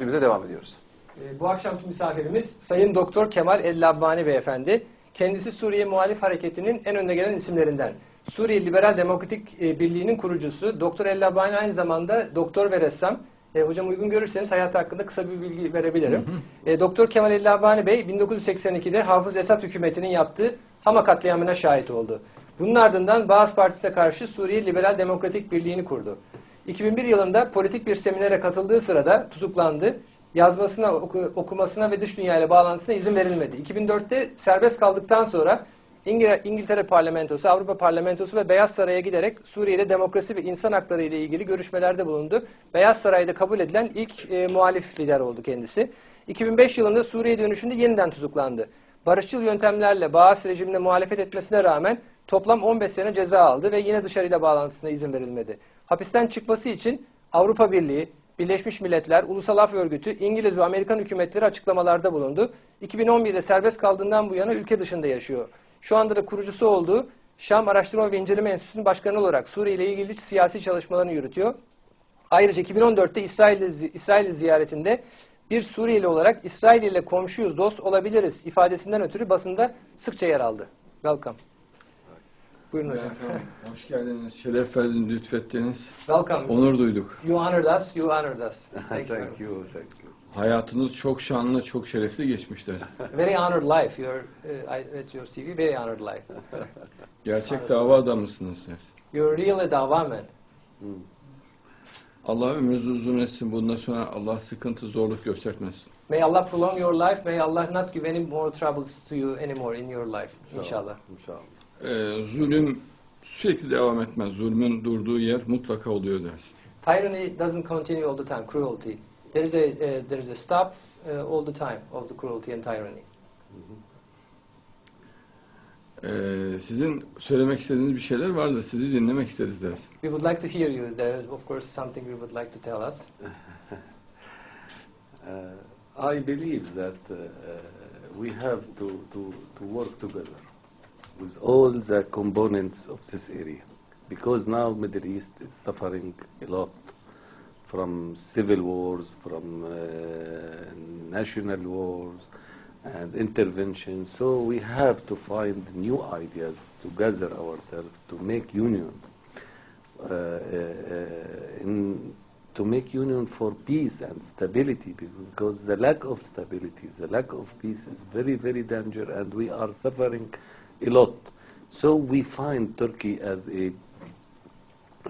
Hepimize devam ediyoruz. Ee, Bu akşamki misafirimiz Sayın Doktor Kemal Ellabbani Beyefendi. Kendisi Suriye Muhalif Hareketi'nin en önde gelen isimlerinden. Suriye Liberal Demokratik e, Birliği'nin kurucusu. Doktor Ellabbani aynı zamanda doktor ve ressam. E, hocam uygun görürseniz hayatı hakkında kısa bir bilgi verebilirim. E, doktor Kemal Ellabbani Bey 1982'de Hafız Esad hükümetinin yaptığı Hama katliamına şahit oldu. Bunun ardından Baas Partisi'ne karşı Suriye Liberal Demokratik Birliği'ni kurdu. 2001 yılında politik bir seminere katıldığı sırada tutuklandı. Yazmasına, oku- okumasına ve dış dünyayla bağlantısına izin verilmedi. 2004'te serbest kaldıktan sonra İngil- İngiltere Parlamentosu, Avrupa Parlamentosu ve Beyaz Saray'a giderek Suriye'de demokrasi ve insan hakları ile ilgili görüşmelerde bulundu. Beyaz Saray'da kabul edilen ilk e, muhalif lider oldu kendisi. 2005 yılında Suriye dönüşünde yeniden tutuklandı. Barışçıl yöntemlerle Baas rejimine muhalefet etmesine rağmen toplam 15 sene ceza aldı ve yine dışarıyla bağlantısına izin verilmedi. Hapisten çıkması için Avrupa Birliği, Birleşmiş Milletler, Ulusal Af Örgütü, İngiliz ve Amerikan hükümetleri açıklamalarda bulundu. 2011'de serbest kaldığından bu yana ülke dışında yaşıyor. Şu anda da kurucusu olduğu Şam Araştırma ve İnceleme Enstitüsü'nün başkanı olarak Suriye ile ilgili siyasi çalışmalarını yürütüyor. Ayrıca 2014'te İsrail, İsrail ziyaretinde bir Suriyeli olarak İsrail ile komşuyuz, dost olabiliriz ifadesinden ötürü basında sıkça yer aldı. Welcome. Buyurun hocam. Efendim, hoş geldiniz, şeref verdiniz, lütfettiniz. Welcome. Onur duyduk. You honored us, you honored us. Thank you. Thank you, thank you. Hayatınız çok şanlı, çok şerefli geçmiştir. Very honored life. Your, uh, I read your CV. Very honored life. Gerçek dava adamısınız siz. You're really a dava man. Allah ömrünüzü uzun etsin. Bundan sonra Allah sıkıntı, zorluk göstermesin. May Allah prolong your life. May Allah not give any more troubles to you anymore in your life. İnşallah. İnşallah. Ee, zulüm sürekli devam etmez. Zulmün durduğu yer mutlaka oluyor deriz. Tyranny doesn't continue all the time. Cruelty. There is a uh, there is a stop uh, all the time of the cruelty and tyranny. Ee, sizin söylemek istediğiniz bir şeyler vardır. Sizi dinlemek isteriz deriz. We would like to hear you. There is of course something we would like to tell us. Uh, I believe that uh, we have to, to, to work together with all the components of this area because now Middle East is suffering a lot from civil wars, from uh, national wars and intervention. So we have to find new ideas to gather ourselves to make union. Uh, uh, in, to make union for peace and stability because the lack of stability, the lack of peace is very, very dangerous and we are suffering a lot. So we find Turkey as a,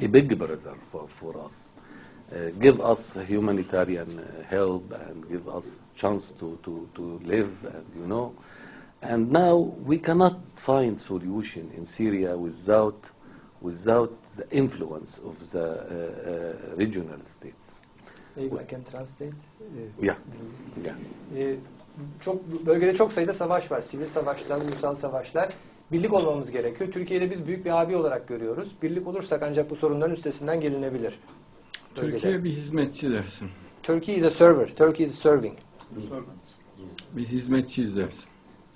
a big brother for, for us. Uh, give us humanitarian uh, help and give us chance to, to, to live and you know. And now we cannot find solution in Syria without without the influence of the uh, uh, regional states. Maybe I can translate. Yeah, yeah. Çok bölgede çok sayıda savaş var. Sivil savaşlar, ulusal savaşlar. Birlik olmamız gerekiyor. Türkiye'de biz büyük bir abi olarak görüyoruz. Birlik olursak ancak bu sorunların üstesinden gelinebilir. Bölgede. Türkiye bir hizmetçi dersin. Turkey is a server. Turkey is serving. Bir hizmetçiyiz dersin.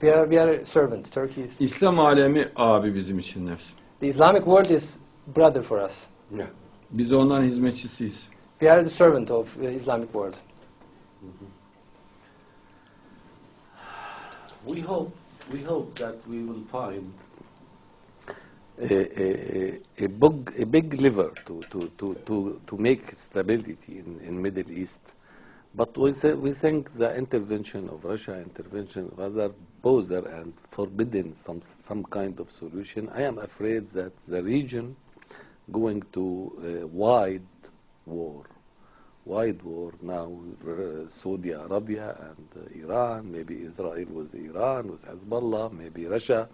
We are, we are servant. Turkey is. İslam alemi abi bizim için dersin. The Islamic world is brother for us. yeah. Biz onların hizmetçisiyiz. We are the servant of the Islamic world. We hope we hope that we will find a, a, a, big, a big lever to, to, to, to, to make stability in, in Middle East. But we, th- we think the intervention of Russia, intervention of other bother and forbidden some, some kind of solution. I am afraid that the region going to a wide war wide war now with uh, Saudi Arabia and uh, Iran, maybe Israel with Iran, with Hezbollah, maybe Russia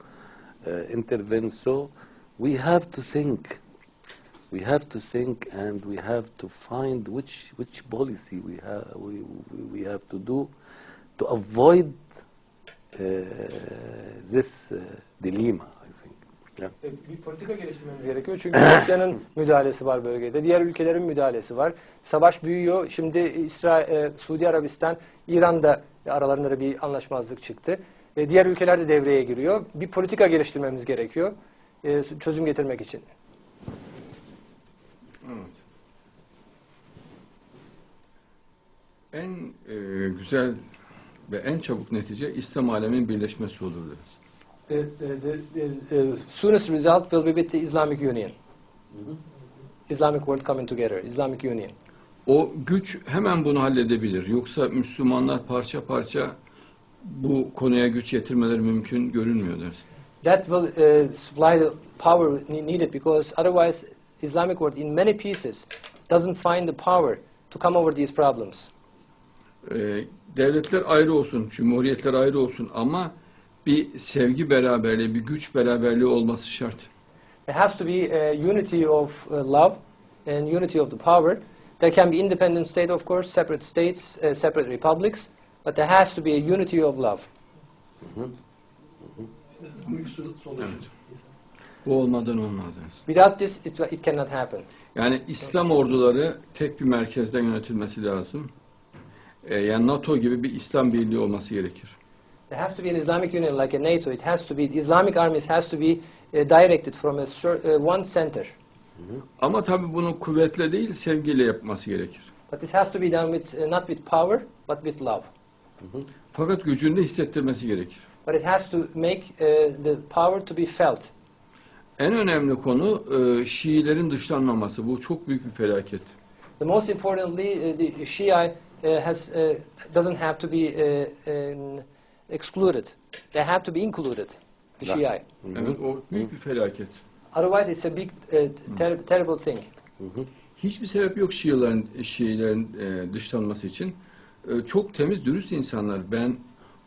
uh. So we have to think. We have to think and we have to find which which policy we have we, we, have to do to avoid uh, this uh, dilemma. E, Bir politika geliştirmemiz gerekiyor çünkü Rusya'nın müdahalesi var bölgede, diğer ülkelerin müdahalesi var. Savaş büyüyor. Şimdi İsrail, Suudi Arabistan, İran'da aralarında da bir anlaşmazlık çıktı. E, diğer ülkeler de devreye giriyor. Bir politika geliştirmemiz gerekiyor e, çözüm getirmek için. Evet. En e, güzel ve en çabuk netice İslam aleminin birleşmesi olur deriz. The, the, the, the, the soonest result will be with the Islamic Union. Islamic world coming together, Islamic Union. O güç hemen bunu halledebilir. Yoksa Müslümanlar parça parça bu konuya güç yetirmeleri mümkün görünmüyor deriz. That will uh, supply the power ne- needed because otherwise Islamic world in many pieces doesn't find the power to come over these problems. Ee, devletler ayrı olsun, cumhuriyetler ayrı olsun ama bir sevgi beraberliği, bir güç beraberliği olması şart. There has to be a unity of uh, love and unity of the power. There can be independent state, of course, separate states, uh, separate republics, but there has to be a unity of love. Evet. Bu olmadan olmaz. Without this, it, it cannot happen. Yani İslam orduları tek bir merkezden yönetilmesi lazım. Ee, yani NATO gibi bir İslam birliği olması gerekir. There has to be an Islamic Union like a NATO. It has to be, the Islamic armies has to be uh, directed from a uh, one center. Ama tabii bunu kuvvetle değil, sevgiyle yapması gerekir. But this has to be done with, uh, not with power, but with love. Fakat gücünü de hissettirmesi gerekir. But it has to make uh, the power to be felt. En önemli konu e, Şiilerin dışlanmaması. Bu çok büyük bir felaket. The most importantly, uh, the Shia uh, has, uh, doesn't have to be uh, um, excluded. They have to be included, the. Shia. Evet, o büyük bir felaket. Otherwise, it's a big, uh, ter- terrible thing. Hiçbir sebep yok Şiilerin, Şiilerin e, dışlanması için. E, çok temiz, dürüst insanlar. Ben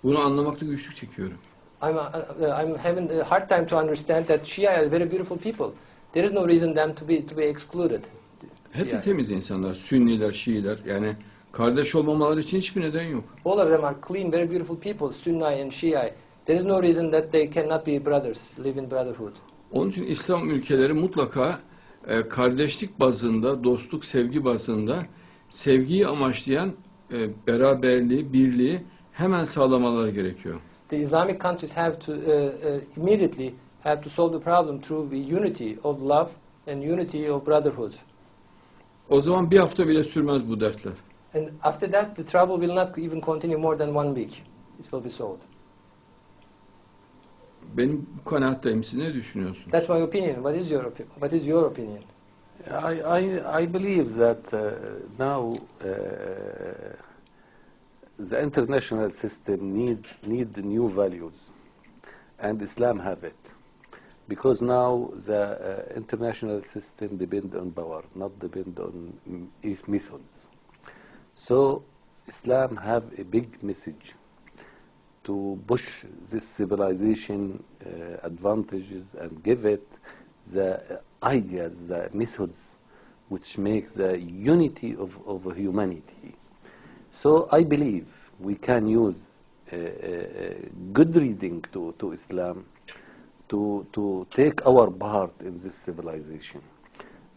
bunu anlamakta güçlük çekiyorum. I'm, uh, uh, I'm having a hard time to understand that Shia are very beautiful people. There is no reason them to be to be excluded. Hep temiz insanlar, Sünniler, Şiiler. Yani kardeş olmamaları için hiçbir neden yok. All of them are clean, very beautiful people, Sunni and Shia. There is no reason that they cannot be brothers, live in brotherhood. Onun için İslam ülkeleri mutlaka e, kardeşlik bazında, dostluk, sevgi bazında sevgiyi amaçlayan e, beraberliği, birliği hemen sağlamaları gerekiyor. The Islamic countries have to uh, uh, immediately have to solve the problem through the unity of love and unity of brotherhood. O zaman bir hafta bile sürmez bu dertler. And after that, the trouble will not even continue more than one week. It will be solved. Benim bu kanaatteyim. Siz ne düşünüyorsunuz? That's my opinion. What is your opi- What is your opinion? I, I, I believe that uh, now uh, the international system need, need new values, and Islam have it. Because now the uh, international system depend on power, not depend on its methods. So Islam have a big message to push this civilization uh, advantages and give it the ideas, the methods which make the unity of, of humanity. So I believe we can use good reading to, to Islam to, to take our part in this civilization.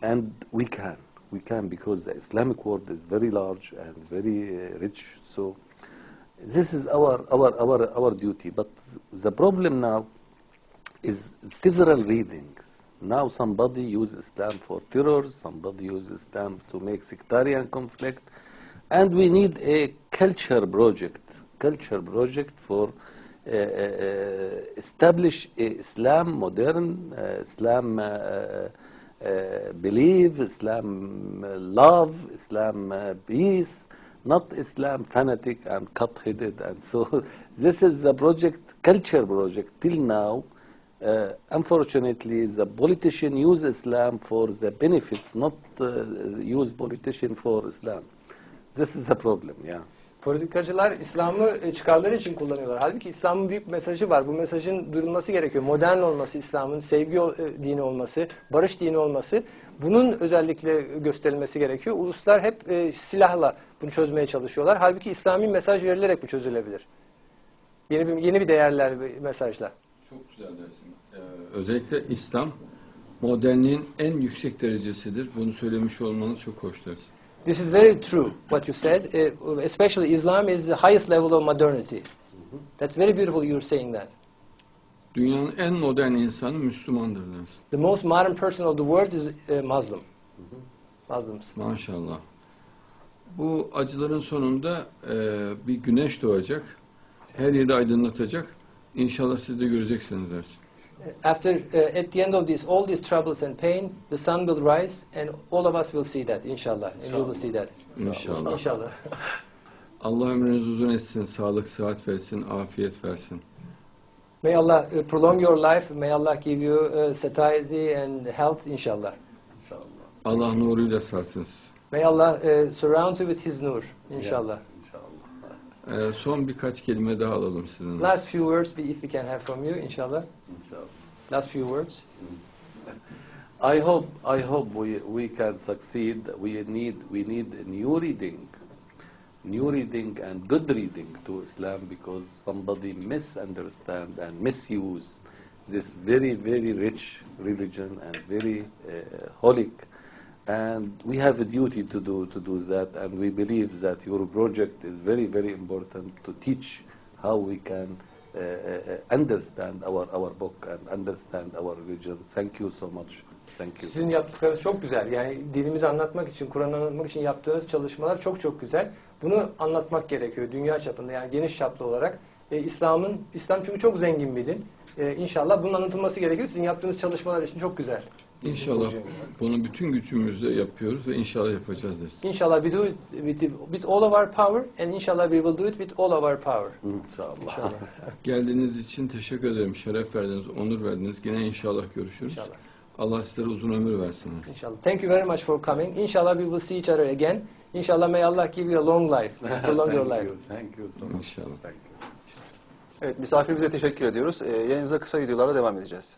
And we can. We can because the Islamic world is very large and very uh, rich. So this is our, our, our, our duty. But the problem now is several readings. Now somebody uses Islam for terror, somebody uses Islam to make sectarian conflict, and we need a culture project, culture project for uh, uh, establish a Islam modern, uh, Islam uh, uh, Islam uh, love, Islam uh, peace, not Islam fanatic and cut-headed, and so this is the project, culture project till now. Unfortunately, the politician use Islam for the benefits, not use politician for Islam. This is the problem, yeah. Politikacılar İslam'ı e, çıkarları için kullanıyorlar. Halbuki İslam'ın büyük mesajı var. Bu mesajın duyurulması gerekiyor. Modern olması İslam'ın, sevgi e, dini olması, barış dini olması. Bunun özellikle gösterilmesi gerekiyor. Uluslar hep e, silahla bunu çözmeye çalışıyorlar. Halbuki İslami mesaj verilerek bu çözülebilir. Yeni bir, yeni bir değerler, bir. Çok güzel dersin. Ee, özellikle İslam modernliğin en yüksek derecesidir. Bunu söylemiş olmanız çok hoş dersin. This is very true, what you said. Uh, especially Islam is the highest level of modernity. That's very beautiful you're saying that. Dünyanın en modern insanı Müslümandır dersin. The most modern person of the world is uh, Muslim. Muslims. Maşallah. Bu acıların sonunda e, bir güneş doğacak. Her yeri aydınlatacak. İnşallah siz de göreceksiniz dersin. After, uh, at the end of this, all these troubles and pain, the sun will rise and all of us will see that, inshallah. And you will see that. İnşallah. İnşallah. Allah ömrünüzü uzun etsin, sağlık, sıhhat versin, afiyet versin. May Allah uh, prolong your life. May Allah give you uh, satiety and health, inshallah. inshallah. Allah nuruyla sarsın sizi. May Allah uh, surround you with His nur, inshallah. Inshallah. Ee, son birkaç kelime daha alalım sizin. Last few words, if we can have from you, inshallah. Inshallah. Last few words. I hope I hope we, we can succeed. We need we need new reading, new reading and good reading to Islam because somebody misunderstand and misuse this very very rich religion and very uh, holy, and we have a duty to do to do that. And we believe that your project is very very important to teach how we can uh, uh, understand our our book and understand our religion. Thank you so much. Thank you. Sizin yaptıklarınız çok güzel. Yani dilimizi anlatmak için, Kur'an'ı anlatmak için yaptığınız çalışmalar çok çok güzel. Bunu anlatmak gerekiyor dünya çapında yani geniş çaplı olarak. E, İslam'ın İslam çünkü çok zengin bir din. E, inşallah bunun anlatılması gerekiyor. Sizin yaptığınız çalışmalar için çok güzel. İnşallah bunu bütün gücümüzle yapıyoruz ve inşallah yapacağız deriz. İnşallah we do it with, with all of our power and inşallah we will do it with all of our power. Inshallah. İnşallah. Geldiğiniz için teşekkür ederim. Şeref verdiniz, onur verdiniz. Yine inşallah görüşürüz. İnşallah. Allah sizlere uzun ömür versin. İnşallah. Thank you very much for coming. İnşallah we will see each other again. İnşallah may Allah give you a long life. Prolong your Thank life. you. Thank you so much. İnşallah. Thank you. Evet misafirimize teşekkür ediyoruz. Ee, yayınımıza kısa videolarla devam edeceğiz.